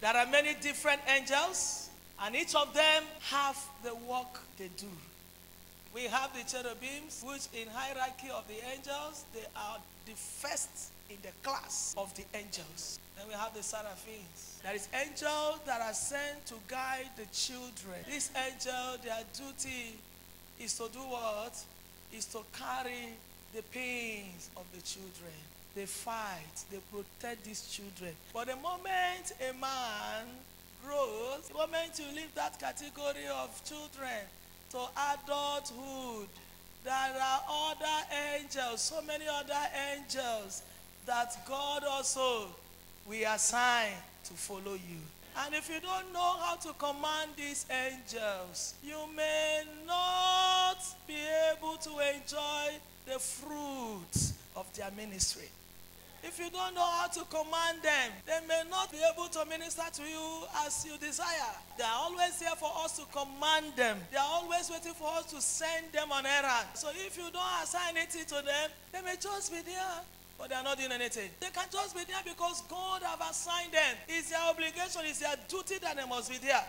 There are many different angels, and each of them have the work they do. We have the cherubims, which in hierarchy of the angels, they are the first in the class of the angels. Then we have the seraphims. There is angels that are sent to guide the children. This angel, their duty is to do what? Is to carry the pains of the children. They fight, they protect these children. But the moment a man grows, the moment you leave that category of children to adulthood, there are other angels, so many other angels that God also will assign to follow you. And if you don't know how to command these angels, you may not be able to enjoy the fruits of their ministry. If you don't know how to command them, they may not be able to minister to you as you desire. They are always here for us to command them. They are always waiting for us to send them on errand. So if you don't assign anything to them, they may just be there. But they are not doing anything. They can just be there because God have assigned them. It's their obligation, it's their duty that they must be there.